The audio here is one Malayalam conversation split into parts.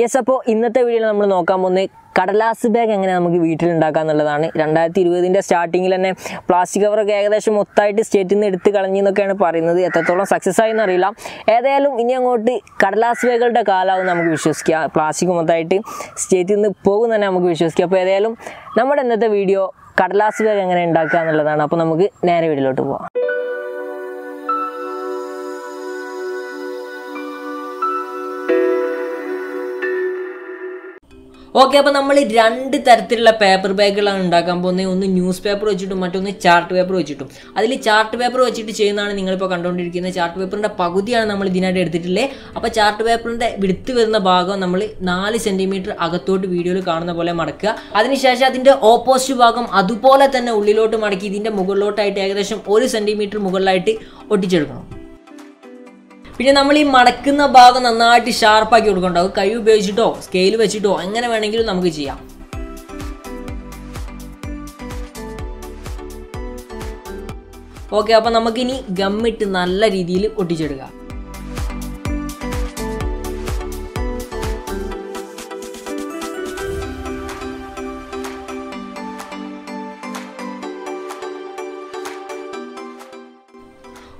യെസ് അപ്പോൾ ഇന്നത്തെ വീഡിയോയിൽ നമ്മൾ നോക്കാൻ പോകുന്നത് കടലാസ് ബാഗ് എങ്ങനെ നമുക്ക് വീട്ടിൽ ഉണ്ടാക്കാം എന്നുള്ളതാണ്. രണ്ടായിരത്തി ഇരുപതിന്റെ സ്റ്റാർട്ടിങ്ങിൽ തന്നെ പ്ലാസ്റ്റിക് കവറൊക്കെ ഏകദേശം മൊത്തമായിട്ട് സ്റ്റേറ്റിൽ നിന്ന് എടുത്ത് കളഞ്ഞെന്നൊക്കെയാണ് പറയുന്നത്. എത്രത്തോളം സക്സസ് ആയി എന്നറിയില്ല ഏതായാലും ഇനി അങ്ങോട്ട് കടലാസ് ബാഗുകളുടെ കാലാവും നമുക്ക് വിശ്വസിക്കാം. പ്ലാസ്റ്റിക് മൊത്തമായിട്ട് സ്റ്റേറ്റിൽ നിന്ന് പോകും തന്നെ നമുക്ക് വിശ്വസിക്കാം. അപ്പോൾ ഏതായാലും നമ്മുടെ ഇന്നത്തെ വീഡിയോ കടലാസ് ബാഗ് എങ്ങനെ ഉണ്ടാക്കുക എന്നുള്ളതാണ്. അപ്പോൾ നമുക്ക് നേരെ വീട്ടിലോട്ട് പോവാം. ഓക്കെ അപ്പോൾ നമ്മൾ രണ്ട് തരത്തിലുള്ള പേപ്പർ ബാഗുകളാണ് ഉണ്ടാക്കാൻ പോകുന്നത്. ഒന്ന് ന്യൂസ് പേപ്പർ വെച്ചിട്ടും മറ്റൊന്ന് ചാർട്ട് പേപ്പർ വെച്ചിട്ടും. അതിൽ ചാർട്ട് പേപ്പർ വെച്ചിട്ട് ചെയ്യുന്നതാണ് നിങ്ങളിപ്പോൾ കണ്ടുകൊണ്ടിരിക്കുന്നത് ചാർട്ട് പേപ്പറിന്റെ പകുതിയാണ് നമ്മൾ ഇതിനായിട്ട് എടുത്തിട്ടുള്ളത് അപ്പോൾ ചാർട്ട് പേപ്പറിന്റെ വിടുത്ത് വരുന്ന ഭാഗം നമ്മൾ നാല് സെന്റിമീറ്റർ അകത്തോട്ട് വീഡിയോയിൽ കാണുന്ന പോലെ മടക്കുക. അതിനുശേഷം അതിന്റെ ഓപ്പോസിറ്റ് ഭാഗം അതുപോലെ തന്നെ ഉള്ളിലോട്ട് മടക്കി ഇതിന്റെ മുകളിലോട്ടായിട്ട് ഏകദേശം ഒരു സെന്റിമീറ്റർ മുകളിലായിട്ട് ഒട്ടിച്ചെടുക്കണം. പിന്നെ നമ്മൾ ഈ മടക്കുന്ന ഭാഗം നന്നായിട്ട് ഷാർപ്പാക്കി കൊടുക്കണ്ടോ? കൈ ഉപയോഗിച്ചിട്ടോ സ്കെയിൽ വെച്ചിട്ടോ എങ്ങനെ വേണമെങ്കിലും നമുക്ക് ചെയ്യാം. ഓക്കെ അപ്പം നമുക്കിനി ഗമ്മിട്ട് നല്ല രീതിയിൽ ഒട്ടിച്ചെടുക്കാം.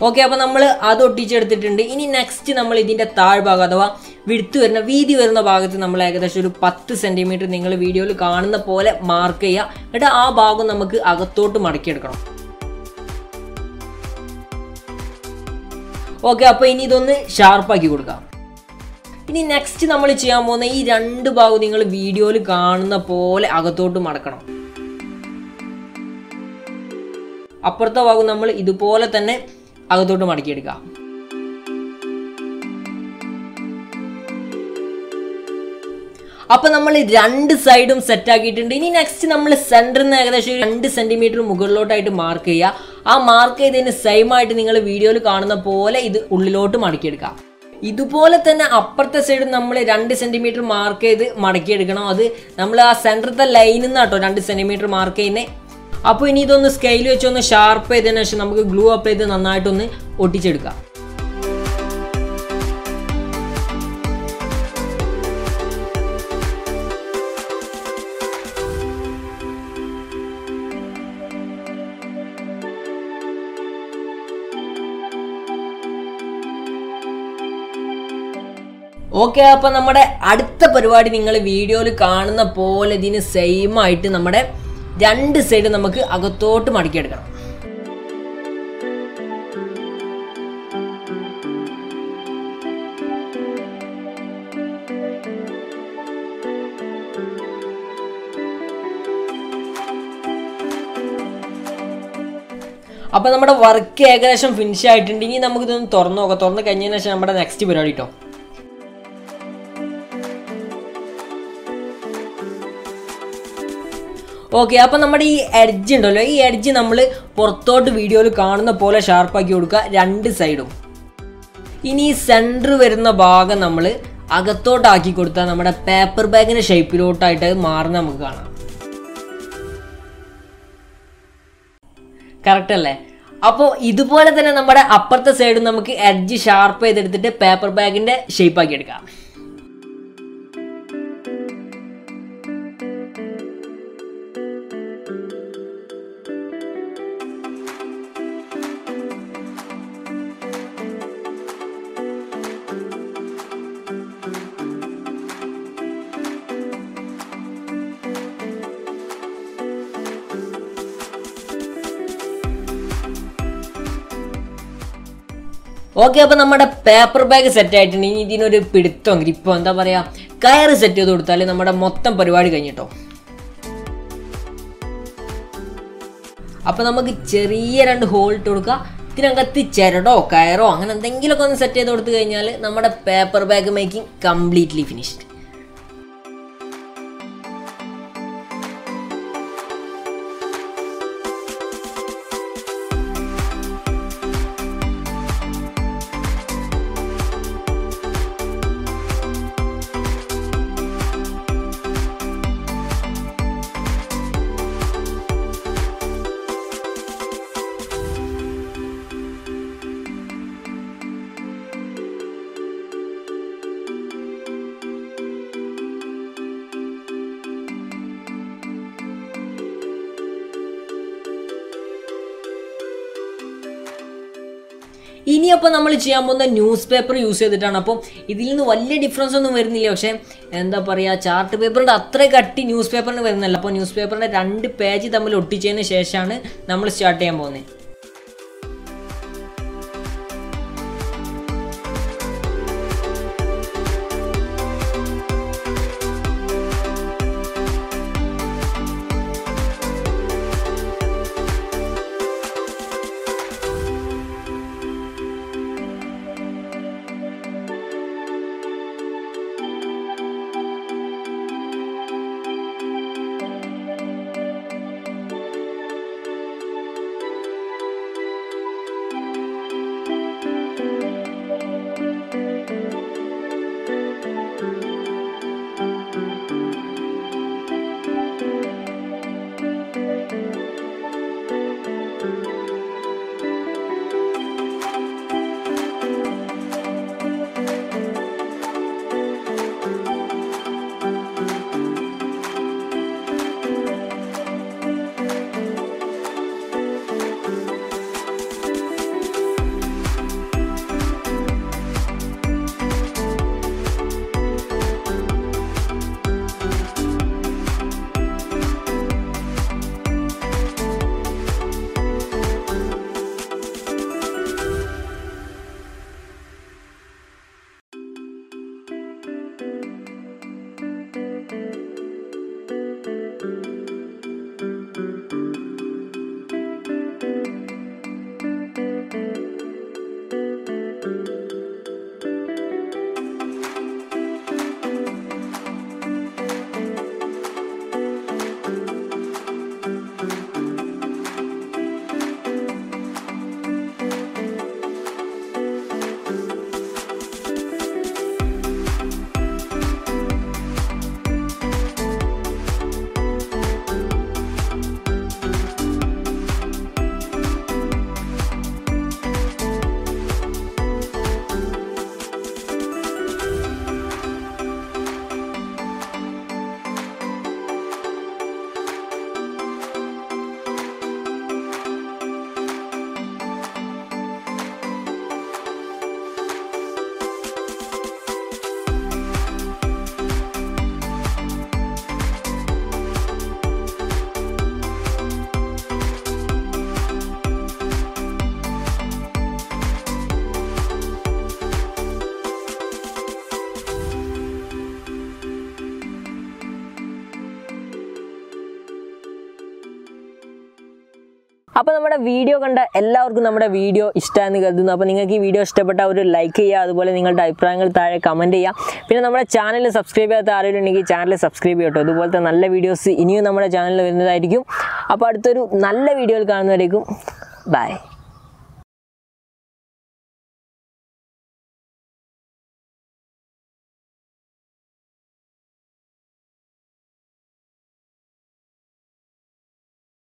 ഓക്കെ അപ്പോൾ നമ്മൾ അത് ഒട്ടിച്ചെടുത്തിട്ടുണ്ട്. ഇനി നെക്സ്റ്റ് നമ്മൾ ഇതിന്റെ താഴ്ഭാഗം അഥവാ വിടുത്ത് വരുന്ന വീതി വരുന്ന ഭാഗത്ത് നമ്മൾ ഏകദേശം ഒരു പത്ത് സെന്റിമീറ്റർ നിങ്ങൾ വീഡിയോയിൽ കാണുന്ന പോലെ മാർക്ക് ചെയ്യുക. എന്നിട്ട് ആ ഭാഗം നമുക്ക് അകത്തോട്ട് മടക്കിയെടുക്കണം. ഓക്കെ അപ്പോൾ ഇനി ഇതൊന്ന് ഷാർപ്പാക്കി കൊടുക്കാം. ഇനി നെക്സ്റ്റ് നമ്മൾ ചെയ്യാൻ പോകുന്ന ഈ രണ്ട് ഭാഗം നിങ്ങൾ വീഡിയോയിൽ കാണുന്ന പോലെ അകത്തോട്ട് മടക്കണം. അപ്പുറത്തെ ഭാഗം നമ്മൾ ഇതുപോലെ തന്നെ അകത്തോട്ട് മടക്കിയെടുക്കുക. അപ്പൊ നമ്മൾ രണ്ട് സൈഡും സെറ്റ് ആക്കിയിട്ടുണ്ട്. ഇനി നെക്സ്റ്റ് നമ്മൾ സെന്ററിൽ നിന്ന് ഏകദേശം രണ്ട് സെന്റിമീറ്റർ മുകളിലോട്ടായിട്ട് മാർക്ക് ചെയ്യുക. ആ മാർക്ക് ചെയ്തതിന് സെയിം ആയിട്ട് നിങ്ങൾ വീഡിയോയിൽ കാണുന്ന പോലെ ഇത് ഉള്ളിലോട്ട് മടക്കിയെടുക്കുക. ഇതുപോലെ തന്നെ അപ്പുറത്തെ സൈഡ് നമ്മൾ രണ്ട് സെന്റിമീറ്റർ മാർക്ക് ചെയ്ത് മടക്കിയെടുക്കണം. അത് നമ്മൾ ആ സെന്ററത്തെ ലൈനിൽ നിന്ന് കേട്ടോ രണ്ട് സെന്റിമീറ്റർ മാർക്ക് ചെയ്യുന്നത് അപ്പോൾ ഇനി ഇതൊന്ന് സ്കെയിൽ വെച്ച് ഒന്ന് ഷാർപ്പ് ചെയ്തതിന് ശേഷം നമുക്ക് ഗ്ലൂ അപ്ലൈ ചെയ്ത് നന്നായിട്ടൊന്ന് ഒട്ടിച്ചെടുക്കാം. ഓക്കെ അപ്പം നമ്മുടെ അടുത്ത പരിപാടി നിങ്ങൾ വീഡിയോയിൽ കാണുന്ന പോലെ ഇതിന് സെയിം ആയിട്ട് നമ്മുടെ രണ്ട് സൈഡ് നമുക്ക് അകത്തോട്ട് മടക്കിയെടുക്കണം. അപ്പൊ നമ്മുടെ വർക്ക് ഏകദേശം ഫിനിഷ് ആയിട്ടുണ്ട്. ഇനി നമുക്ക് ഇതൊന്ന് തുറന്നു നോക്കാം. തുറന്നു കഴിഞ്ഞതിന് ശേഷം നമ്മുടെ നെക്സ്റ്റ് പരിപാടി കേട്ടോ ഓക്കെ അപ്പോൾ നമ്മുടെ ഈ എഡ്ജ് ഉണ്ടല്ലോ ഈ എഡ്ജ് നമ്മൾ പുറത്തോട്ട് വീഡിയോയിൽ കാണുന്ന പോലെ ഷാർപ്പാക്കി കൊടുക്കുക രണ്ട് സൈഡും ഇനി ഈ സെന്റർ വരുന്ന ഭാഗം നമ്മൾ അകത്തോട്ടാക്കി കൊടുത്താൽ നമ്മുടെ പേപ്പർ ബാഗിന്റെ ഷേപ്പിലോട്ടായിട്ട് മാറുന്ന നമുക്ക് കാണാം. കറക്റ്റ് അല്ലേ? അപ്പോൾ ഇതുപോലെ തന്നെ നമ്മുടെ അപ്പുറത്തെ സൈഡും നമുക്ക് എഡ്ജ് ഷാർപ്പ് ചെയ്തെടുത്തിട്ട് പേപ്പർ ബാഗിന്റെ ഷേപ്പാക്കി എടുക്കാം. ഓക്കെ അപ്പോൾ നമ്മുടെ പേപ്പർ ബാഗ് സെറ്റ് ആയിട്ടുണ്ട്. ഇനി ഇതിനൊരു പിടുത്തം. ഗ്രിപ്പോ എന്താ പറയുക കയറ് സെറ്റ് ചെയ്ത് കൊടുത്താൽ നമ്മുടെ മൊത്തം പരിപാടി കഴിഞ്ഞിട്ടോ? അപ്പോൾ നമുക്ക് ചെറിയ രണ്ട് ഹോൾ ഇട്ട് കൊടുക്കുക ഇതിനകത്ത് ചിരടോ കയറോ അങ്ങനെ എന്തെങ്കിലുമൊക്കെ ഒന്ന് സെറ്റ് ചെയ്ത് കൊടുത്തു കഴിഞ്ഞാൽ നമ്മുടെ paper bag making completely finished ഇനി അപ്പോൾ നമ്മൾ ചെയ്യാൻ പോകുന്ന ന്യൂസ് പേപ്പർ യൂസ് ചെയ്തിട്ടാണ്. അപ്പം ഇതിൽ നിന്ന് വലിയ ഡിഫറൻസ് ഒന്നും വരുന്നില്ല. പക്ഷേ എന്താ പറയുക ചാർട്ട് പേപ്പറിന്റെ അത്ര കട്ടി ന്യൂസ് പേപ്പറിന് വരുന്നില്ല. അപ്പോൾ ന്യൂസ് പേപ്പറിന്റെ രണ്ട് പേജ് തമ്മിൽ ഒട്ടിച്ചതിന് ശേഷമാണ് നമ്മൾ സ്റ്റാർട്ട് ചെയ്യാൻ പോകുന്നത്. അപ്പോൾ നമ്മുടെ വീഡിയോ കണ്ട എല്ലാവർക്കും നമ്മുടെ വീഡിയോ ഇഷ്ടമാണെന്ന് കരുതുന്നു. അപ്പോൾ നിങ്ങൾക്ക് ഈ വീഡിയോ ഇഷ്ടപ്പെട്ട ഒരു ലൈക്ക് ചെയ്യുക അതുപോലെ നിങ്ങളുടെ അഭിപ്രായങ്ങൾ താഴെ കമന്റ് ചെയ്യുക. പിന്നെ നമ്മുടെ ചാനൽ സബ്സ്ക്രൈബ് ചെയ്യാത്ത ആരെങ്കിലും ഉണ്ടെങ്കിൽ ചാനൽ സബ്സ്ക്രൈബ് ചെയ്യട്ടോ അതുപോലത്തെ നല്ല വീഡിയോസ് ഇനിയും നമ്മുടെ ചാനലിൽ വരുന്നതായിരിക്കും. അപ്പോൾ അടുത്തൊരു നല്ല വീഡിയോയിൽ കാണുന്നവരേക്കും ബൈ